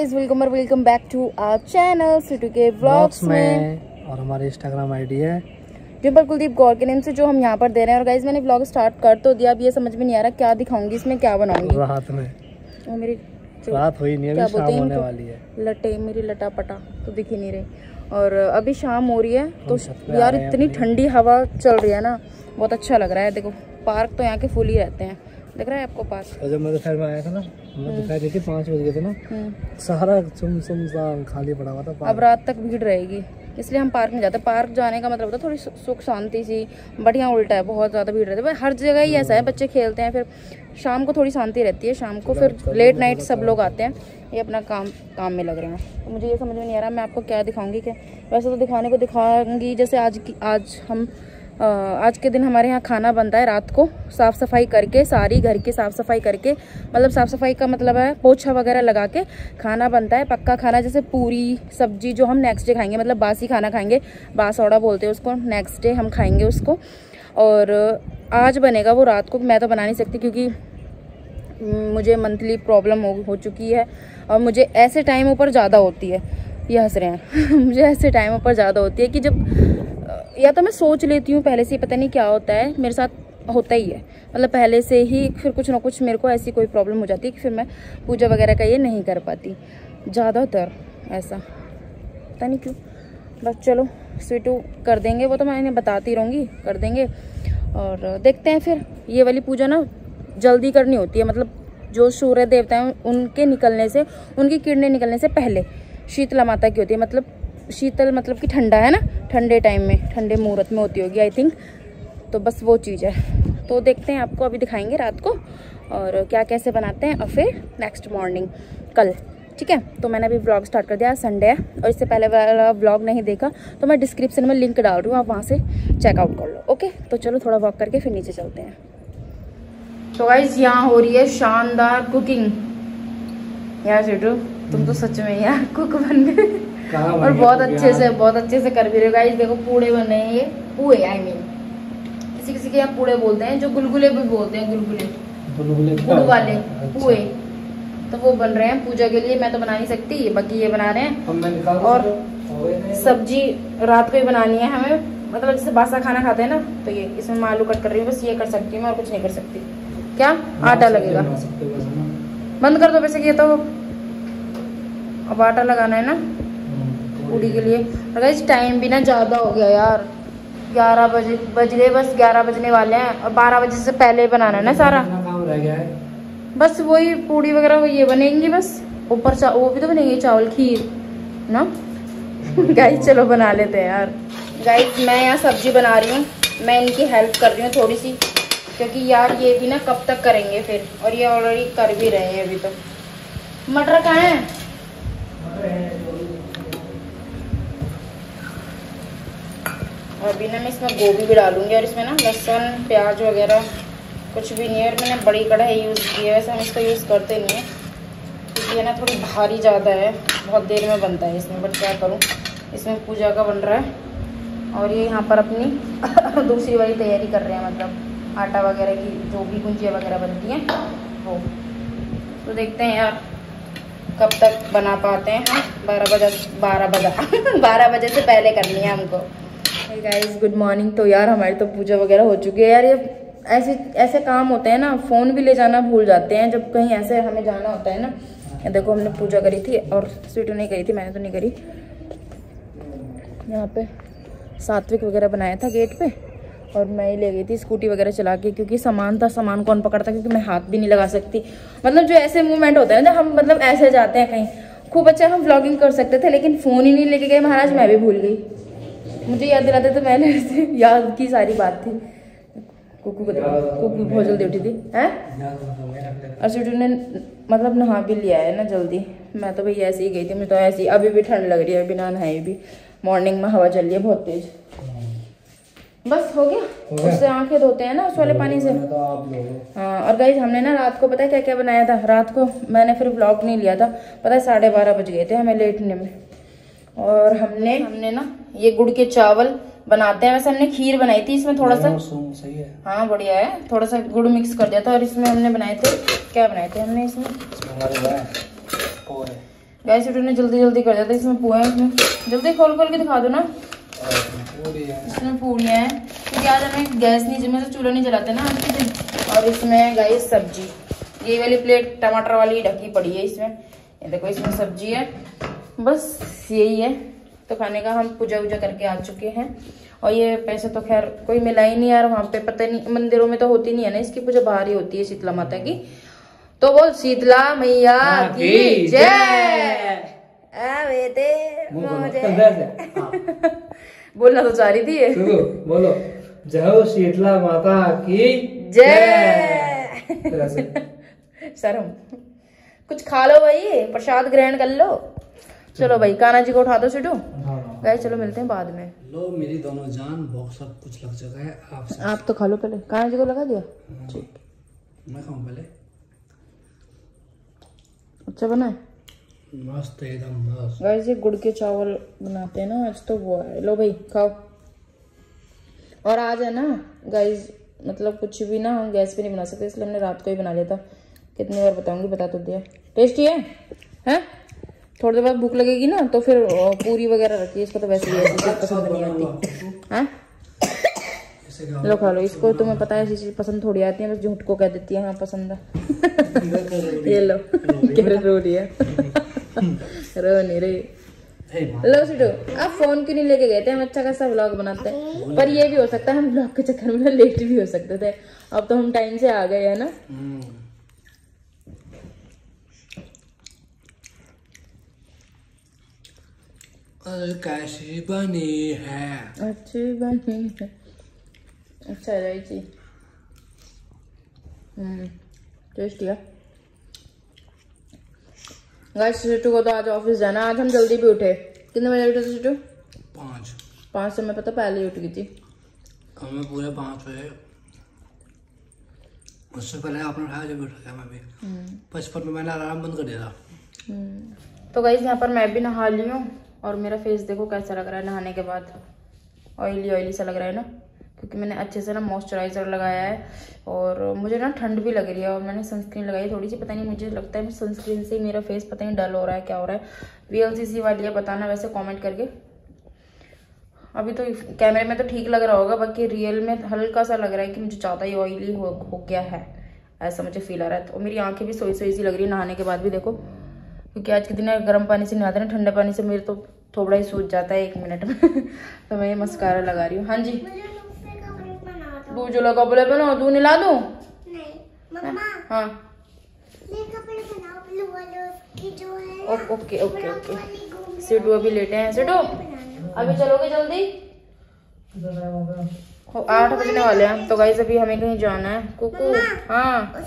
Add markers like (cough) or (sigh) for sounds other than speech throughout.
Guys welcome और welcome back to our channel Situ के व्लॉग्स में और हमारी इंस्टाग्राम आईडी है। डिम्पल कुलदीप गौर के नेम से जो हम यहाँ पर दे रहे हैं। और गाइस मैंने व्लॉग स्टार्ट कर तो दिया अब ये समझ में नहीं आ रहा क्या दिखाऊँगी इसमें क्या बनाऊँगी। रात में। वो मेरी रात हुई नहीं अभी शाम होने वाली है। लटे मेरी लटा पटा तो दिख ही नहीं रही। और अभी शाम हो रही है तो यार इतनी ठंडी हवा चल रही है ना बहुत अच्छा लग रहा है। देखो पार्क तो यहाँ के फुल ही रहते हैं। दिख रहा है आपको पार्क और जब मैं दोपहर में आया था ना मैं दोपहर देखी पाँच बज गए थे ना हम्म। सारा सुम सुम सा खाली पड़ा हुआ था अब रात तक भीड़ रहेगी इसलिए हम पार्क में जाते हैं। पार्क जाने का मतलब होता है थोड़ी सुख शांति सी बढ़िया उल्टा है बहुत ज़्यादा भीड़ रहती है। हर जगह ही ऐसा है बच्चे खेलते हैं फिर शाम को थोड़ी शांति रहती है शाम को फिर लेट नाइट सब लोग आते हैं ये अपना काम काम में लग रहे हैं। तो मुझे ये समझ में नहीं आ रहा मैं आपको क्या दिखाऊँगी क्या वैसे तो दिखाने को दिखाऊँगी जैसे आज की आज हम आज के दिन हमारे यहाँ खाना बनता है रात को साफ़ सफ़ाई करके सारी घर की साफ़ सफ़ाई करके मतलब साफ़ सफ़ाई का मतलब है पोछा वगैरह लगा के खाना बनता है पक्का खाना जैसे पूरी सब्ज़ी जो हम नेक्स्ट डे खाएँगे मतलब बासी खाना खाएँगे बासौड़ा बोलते हैं उसको नेक्स्ट डे हम खाएँगे उसको। और आज बनेगा वो रात को मैं तो बना नहीं सकती क्योंकि मुझे मंथली प्रॉब्लम हो, हो चुकी है और मुझे ऐसे टाइम ऊपर ज़्यादा होती है ये हंस रहे हैं। (laughs) मुझे ऐसे टाइम ऊपर ज़्यादा होती है कि जब या तो मैं सोच लेती हूँ पहले से पता नहीं क्या होता है, मेरे साथ होता ही है। मतलब पहले से ही फिर कुछ ना कुछ मेरे को ऐसी कोई प्रॉब्लम हो जाती है कि फिर मैं पूजा वगैरह का ये नहीं कर पाती। ज़्यादातर ऐसा। पता नहीं क्यों। बस चलो स्वीटू कर देंगे, वो तो मैं इन्हें बताती रहूँगी, कर देंगे। और देखते हैं फिर, ये वाली पूजा ना जल्दी करनी होती है। मतलब जो सूर्य देवता हैं, उनके निकलने से, उनकी किरणें निकलने से पहले शीतला माता की होती है। मतलब शीतल मतलब कि ठंडा है ना, ठंडे टाइम में, ठंडे मुहूर्त में होती होगी आई थिंक तो बस वो चीज़ है। तो देखते हैं, आपको अभी दिखाएँगे रात को और क्या कैसे बनाते हैं और फिर नेक्स्ट मॉर्निंग कल। ठीक है? तो मैंने अभी ब्लॉग स्टार्ट कर दिया संडे है। और इससे पहले वाला ब्लॉग नहीं देखा तो मैं डिस्क्रिप्शन में लिंक डाल रही हूँ, आप वहाँ से चेकआउट कर लो ओके तो चलो थोड़ा वॉक करके फिर नीचे चलते हैं। तो गाइज़ यहाँ हो रही है शानदार कुकिंग यार सीटू तुम तो सच में यार कुक बन गए। और बहुत अच्छे से बहुत अच्छे से कर भी रहे गाइस देखो पूड़े बन हैं ये। पुए आई मीन किसी किसी के यहाँ पूड़े बोलते हैं जो गुलगुले भी बोलते हैं गुलगुले। गुड़ वाले अच्छा। पुए। तो वो बन रहे हैं पूजा के लिए। मैं तो बना नहीं सकती बाकी ये बना रहे हैं। हम मैं निकाल और। सब्ज़ी रात को ही बनानी है हमें। मतलब जैसे बासा खाना खाते हैं ना तो ये इसमें मैं आलू कट कर रही हूँ बस ये कर सकती हूँ मैं और कुछ नहीं कर सकती। क्या? आटा लगेगा। बंद कर दो वैसे ये तो। अब आटा लगाना है ना। पूड़ी के लिए। और गाइस टाइम भी ना ज़्यादा हो गया यार। ग्यारह बजे बज गए बस ग्यारह बजने वाले हैं। और बारह बजे से पहले बनाना है ना सारा। काम रह गया है? बस वही पूड़ी वगैरह ये बनेंगी बस। ऊपर वो भी तो बनेंगे चावल खीर ना? (laughs) गाइस चलो बना लेते हैं यार। गाइस मैं यहाँ सब्ज़ी बना रही हूँ। मैं इनकी हेल्प कर रही हूँ थोड़ी सी क्योंकि यार ये भी ना कब तक करेंगे फिर। और ये ऑलरेडी कर भी रहे हैं अभी तो। मटर कहाँ है। और अभी ना मैं इसमें गोभी भी डालूँगी और इसमें ना लहसुन, प्याज वगैरह कुछ भी नहीं है और मैंने बड़ी कढ़ाई यूज़ की है, वैसे हम इसका यूज़ करते नहीं हैं। क्योंकि ये ना थोड़ी भारी ज़्यादा है, बहुत देर में बनता है इसमें बट क्या करूँ? इसमें पूजा का बन रहा है और ये यहाँ पर अपनी (laughs) दूसरी वाली तैयारी कर रहे हैं मतलब आटा वगैरह की जो भी गुंजिया वगैरह बनती हैं, वो। तो देखते हैं यार कब तक बना पाते हैं बारह बजे, बारह बजा, (laughs) बारह बजे से पहले करनी है हमको। गाइस गुड मॉर्निंग तो यार हमारी तो पूजा वगैरह हो चुकी है। यार ये ऐसे ऐसे काम होते हैं ना फ़ोन भी ले जाना भूल जाते हैं। जब कहीं ऐसे हमें जाना होता है ना देखो हमने पूजा करी थी और स्वीटू नहीं करी थी, मैंने तो नहीं करी। यहाँ पे सात्विक वगैरह बनाया था गेट पे और मैं ही ले गई थी स्कूटी वगैरह चला के, क्योंकि सामान था, सामान कौन पकड़ता, क्योंकि मैं हाथ भी नहीं लगा सकती। मतलब जो ऐसे मूवमेंट होते हैं ना हम मतलब ऐसे जाते हैं कहीं। खूब अच्छा हम व्लॉगिंग कर सकते थे, लेकिन फ़ोन ही नहीं लेके गए महाराज, मैं भी भूल गई। मुझे याद दिलाते तो मैंने ऐसे याद की सारी बात थी। कुकू को कुकू बहुत जल्दी उठी थी। हैं? और सीटू ने मतलब नहा भी लिया है ना जल्दी। मैं तो भैया ऐसे ही गई थी मुझे तो ऐसी अभी भी ठंड लग रही है बिना नहाए भी। मॉर्निंग में हवा चल रही है बहुत तेज। बस हो गया। हो गया? उससे आँखें धोते हैं ना उस वाले पानी से। तो हाँ। और गाइज़ हमने ना रात को पता है क्या क्या बनाया था? रात को मैंने फिर ब्लॉग नहीं लिया था। पता है साढ़े बारह बज गए थे हमें लेटने में और हमने हमने ना ये गुड़ के चावल बनाते हैं। वैसे हमने खीर बनाई थी इसमें थोड़ा सा। सही है। हाँ बढ़िया है। थोड़ा सा गुड़ मिक्स कर दिया था और इसमें हमने बनाए थे। क्या बनाए थे हमने इसमें? है पोहे। गैस ने जल्दी जल्दी कर दिया था इसमें पुआ है इसमें जल्दी खोल खोल के दिखा दो ना। इसमें पूड़ियाँ हैं। क्योंकि आज हमें गैस नहीं जिसमें से चूल्हा नहीं जलाते ना आज के दिन। और इसमें गाय सब्ज़ी। ये वाली प्लेट टमाटर वाली ढकी पड़ी है इसमें। ये देखो इसमें सब्ज़ी है। बस यही है। तो खाने का हम पूजा वूजा करके आ चुके हैं। और ये पैसे तो खैर कोई मिला ही नहीं यार वहाँ पे पता नहीं मंदिरों में तो होती नहीं है ना इसकी पूजा बाहर ही होती है शीतला माता की। तो बोल शीतला मैया हाँ, की जय। हाँ, (laughs) बोलना तो चाह रही थी बोलो। जय शीतला माता की जय। (laughs) शर्म। कुछ खा लो भाई प्रसाद ग्रहण कर लो। चलो भाई कान्हा जी को उठा दो सिटू। हाँ, हाँ। चलो मिलते हैं बाद में। लो मेरी दोनों जान बहुत सब कुछ लग चुका है आपसे आप तो खा लो पहले। कान्हा जी को लगा दिया? ठीक। मैं खाऊं पहले? अच्छा बना है मस्त एकदम मस्त। गाइस ये गुड़ के चावल बनाते हैं ना आज तो वो है। लो भाई खाओ। और आज है ना गाइस मतलब कुछ भी ना हम गैस पे नहीं बना सकते इसलिए हमने रात को ही बना लिया था। कितनी बार बताऊँगी बता तो दिया। टेस्टी है? हैं? थोड़ी देर बाद भूख लगेगी ना तो फिर पूरी वगैरह रखिए इसको तो वैसे ही ऐसी चीज़ पसंद नहीं आती। हैं? ऐसे क्या लो खा लो इसको तुम्हें पता है ऐसी चीज़ पसंद थोड़ी आती है बस झूठ को कह देती है हाँ पसंद है। (laughs) ये लो कह रहे रो रही है? (laughs) रो नहीं रही। लो सिटो आप फ़ोन क्यों नहीं लेके गए थे? हम अच्छा खासा व्लॉग बनाते हैं। पर ये भी हो सकता है हम व्लॉग के चक्कर में (laughs) लेट भी हो सकते थे। अब तो हम टाइम से आ गए है ना। हम्म, अरे कैसी बनी है। अच्छी बनी है। अच्छा रही थी। हम्म टेस्टी है गाइस सिटू को तो आज ऑफ़िस जाना आज हम जल्दी भी उठे। कितने बजे उठे थे सिटू पाँच। पाँच से मैं पता पहले ही उठ गई थी। हमें पूरे पाँच बजे। उससे पहले आपने उठाया जब उठा था मैं भी। पचपन में मैंने अलार्म बंद कर दिया था। तो गाइस यहाँ पर मैं भी नहा ली हूँ। और मेरा फेस देखो कैसा लग रहा है नहाने के बाद। ऑयली ऑयली सा लग रहा है ना क्योंकि मैंने अच्छे से ना मॉइस्चराइजर लगाया है और मुझे ना ठंड भी लग रही है और मैंने सनस्क्रीन लगाई थोड़ी सी पता नहीं मुझे लगता है सनस्क्रीन से ही मेरा फेस पता नहीं डल हो रहा है क्या हो रहा है। वी वाली है बताना वैसे कॉमेंट करके। अभी तो कैमरे में तो ठीक लग रहा होगा बाकी रियल में हल्का सा लग रहा है कि मुझे ज़्यादा ही ऑयली हो, हो गया है ऐसा मुझे फील आ रहा है। तो मेरी आँखें भी सोई सोई सी लग रही है नहाने के बाद भी देखो। क्योंकि आज के दिन गर्म पानी से नहाते ना ठंडे पानी से मेरे तो थोड़ा ही सूझ जाता है एक मिनट में। (laughs) तो मैं ये मस्कारा लगा रही हूँ। हाँ जी। दू जो लगा बोले बनो दू? निला दूँ हाँ। Okay okay okay. सिडू अभी लेटे हैं। सिडू अभी चलोगे जल्दी? आठ बजने वाले हैं। तो गाइस अभी हमें कहीं जाना है। कुकू हाँ।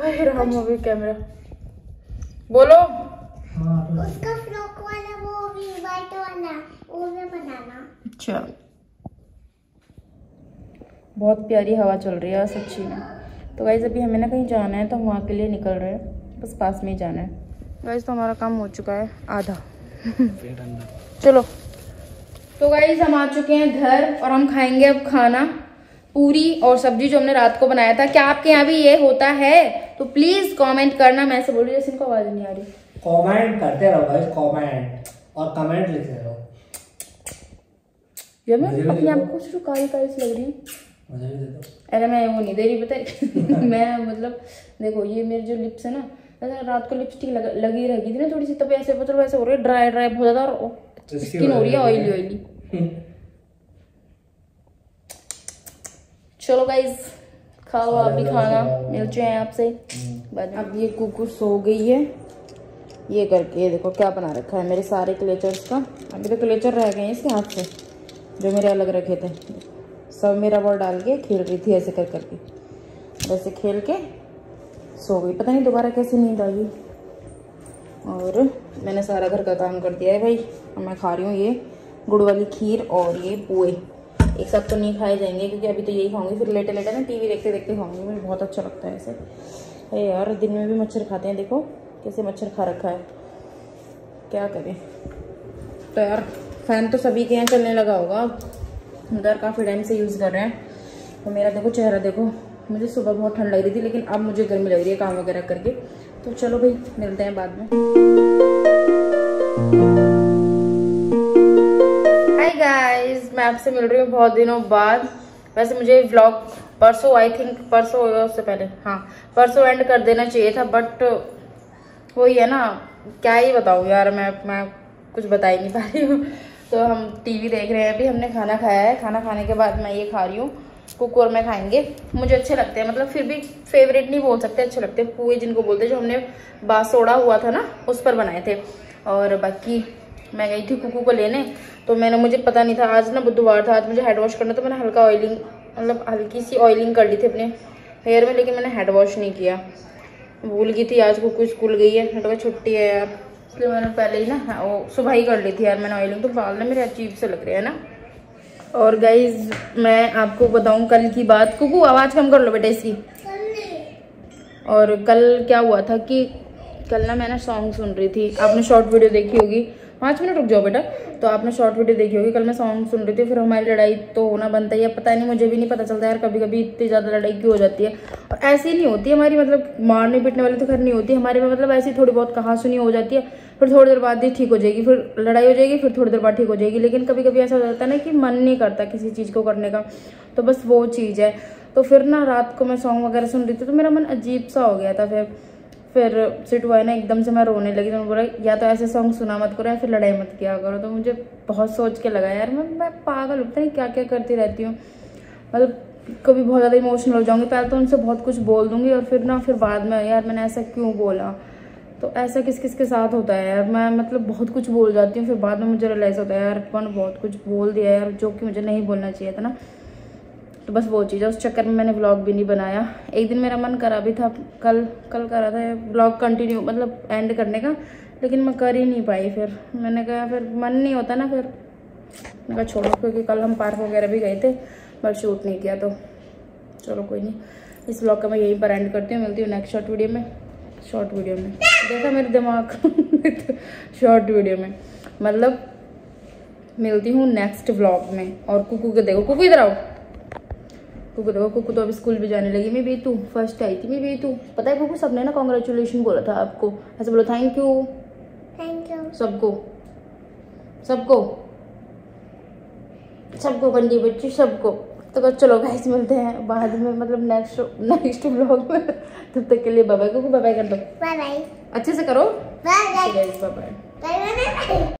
अरे राम अभी कैमरा बोलो। उसका फ्रॉक वाला वो भी वाइट वाला वो भी बनाना। अच्छा। बहुत प्यारी हवा चल रही है सच्ची में। तो गाइज़ अभी हमें ना कहीं जाना है तो हम वहाँ के लिए निकल रहे हैं। बस पास में ही जाना है। गाइज़ तो हमारा काम हो चुका है आधा। चलो। तो गाइज़ हम आ चुके हैं घर और हम खाएँगे अब खाना पूरी और सब्ज़ी जो हमने रात को बनाया था। क्या आपके यहाँ भी ये होता है? तो प्लीज़ कमेंट करना मैं ऐसे बोल रही हूँ इनको आवाज़ नहीं आ रही। कमेंट करते रहो गाइस कमेंट और कमेंट लिखते रहो। जब मैं अपने आप को सिर्फ़ काली काली सी लग रही हूँ। अरे मैं वो नहीं दे रही पता (laughs) मैं मतलब देखो ये मेरे जो लिप्स है ना ऐसे रात को लिपस्टिक लग, लगी रहेगी थी ना थोड़ी सी तब ऐसे मतलब ऐसे हो रही है ड्राई ड्राई बहुत ज़्यादा और स्किन हो रही है ऑयली ऑयली (laughs) चलो गाइज़ खाओ आप भी खाना। मिलते हैं आपसे। अब ये कुकू सो गई है। ये करके ये देखो क्या बना रखा है। मेरे सारे क्लेचर्स का। अभी तो क्लेचर रह गए हैं इसके हाथ से जो मेरे अलग रखे थे। सब मेरा बॉल डाल के खेल रही थी ऐसे कर करके। वैसे खेल के सो गई। पता नहीं दोबारा कैसे नींद आ गई। और मैंने सारा घर का काम कर दिया है भाई। अब मैं खा रही हूँ ये गुड़ वाली खीर और ये पुए एक साथ तो नहीं खाए जाएँगे, क्योंकि अभी तो यही खाऊँगी। फिर लेटे लेटे ना टीवी देखते देखते खाऊँगी। मुझे बहुत अच्छा लगता है ऐसे। अरे यार, दिन में भी मच्छर खाते हैं, देखो, कैसे मच्छर खा रखा है। क्या करें? तो यार फ़ैन तो सभी के यहाँ चलने लगा होगा। इधर काफ़ी टाइम से यूज़ कर रहे हैं। तो मेरा देखो चेहरा, देखो, मुझे सुबह बहुत ठंड लग रही थी, लेकिन अब मुझे गर्मी लग रही है काम वगैरह करके। तो चलो भाई, मिलते हैं बाद में। आपसे मिल रही हूँ बहुत दिनों बाद। वैसे मुझे व्लॉग परसों आई थिंक परसों उससे पहले हाँ परसों एंड कर देना चाहिए था बट वही है ना, क्या ही बताऊँ यार, मैं मैं कुछ बता ही नहीं पा रही हूँ। तो हम टीवी देख रहे हैं अभी, हमने खाना खाया है। खाना खाने के बाद मैं ये खा रही हूँ, कुक और मैं खाएँगे। मुझे अच्छे लगते हैं मतलब फिर भी फेवरेट नहीं बोल सकते, अच्छे लगते हैं। पुए जिनको बोलते हैं, जो हमने बासोड़ा हुआ था ना, उस पर बनाए थे। और बाकी मैं गई थी कुकू को लेने तो मैंने मुझे पता नहीं था आज ना बुधवार था आज मुझे हेड वॉश करना तो मैंने हल्का ऑयलिंग मतलब हल्की सी ऑयलिंग कर ली थी अपने हेयर में लेकिन मैंने हेड वॉश नहीं किया। भूल गई थी आज कुकू स्कूल गई है मेरे छुट्टी है यार इसलिए मैंने पहले ही ना हाँ, वो सुबह ही कर ली थी यार मैंने ऑयलिंग तो बाल ना मेरे अजीब से लग रहे हैं ना। और गाइज़ मैं आपको बताऊँ कल की बात कुकू आवाज़ कम कर लो बेटा इसकी। और कल क्या हुआ था कि कल ना मैंने सॉन्ग सुन रही थी आपने शॉर्ट वीडियो देखी होगी पाँच मिनट रुक जाओ बेटा। तो आपने शॉर्ट वीडियो देखी होगी, कल मैं सॉन्ग सुन रही थी, फिर हमारी लड़ाई तो होना बनता ही पता नहीं, मुझे भी नहीं पता चलता यार कभी कभी इतनी ज़्यादा लड़ाई क्यों हो जाती है। और ऐसी नहीं होती हमारी मतलब मारने पीटने वाली तो खैर नहीं होती, हमारे में मतलब ऐसी थोड़ी बहुत कहाँ सुनी हो जाती है, फिर थोड़ी देर बाद ही ठीक हो जाएगी, फिर लड़ाई हो जाएगी, फिर थोड़ी देर बाद ठीक हो जाएगी, लेकिन कभी कभी ऐसा हो जाता है ना कि मन नहीं करता किसी चीज़ को करने का तो बस वो चीज़ है। तो फिर ना रात को मैं सॉन्ग वगैरह सुन रही थी तो मेरा मन अजीब सा हो गया था, फिर फिर सिट हुआ ना एकदम से मैं रोने लगी तो मैं बोला, या तो ऐसे सॉन्ग सुना मत करो या फिर लड़ाई मत किया करो। तो मुझे बहुत सोच के लगा, यार मैं मैं पागल होता है क्या क्या करती रहती हूँ। मतलब कभी बहुत ज़्यादा इमोशनल हो जाऊँगी, पहले तो उनसे बहुत कुछ बोल दूँगी और फिर ना, फिर बाद में, यार मैंने ऐसा क्यों बोला? तो ऐसा किस किस के साथ होता है यार? मैं मतलब बहुत कुछ बोल जाती हूँ, फिर बाद में मुझे रियलाइज़ होता है, यार कौन बहुत कुछ बोल दिया यार, जो कि मुझे नहीं बोलना चाहिए था ना। तो बस वो चीज़ है। उस चक्कर में मैंने ब्लॉग भी नहीं बनाया। एक दिन मेरा मन करा भी था, कल कल करा था ब्लॉग कंटिन्यू मतलब एंड करने का, लेकिन मैं कर ही नहीं पाई फिर। मैंने कहा, फिर मन नहीं होता ना फिर। मैंने कहा, छोड़ो, क्योंकि कल हम पार्क वगैरह भी गए थे बट शूट नहीं किया तो। चलो, कोई नहीं। इस ब्लॉग का मैं यहीं पर एंड करती हूँ। मिलती हूँ नेक्स्ट शॉर्ट वीडियो में। शॉर्ट वीडियो में। देखा मेरे दिमाग। (laughs) शॉर्ट वीडियो में। मतलब मिलती हूँ नेक्स्ट व्लॉग में। और कुकू के देखो। कुकू, इधर आओ। कुकू देखो कुकू तो अभी स्कूल भी जाने लगी। मैं भी तू फ़र्स्ट आई थी मैं भी तू। पता है कुकू सबने ना कॉन्ग्रेचुलेशन बोला था आपको? ऐसे बोलो थैंक यू थैंक यू सबको। सबको? सबको बंदी बच्ची सबको। तो चलो गाइस मिलते हैं बाद में मतलब नेक्स्ट नेक्स्ट ब्लॉग में। तब तक के लिए बाय बाय को बाय बाय कर दो बाय बाय अच्छे से करो। Bye bye bye bye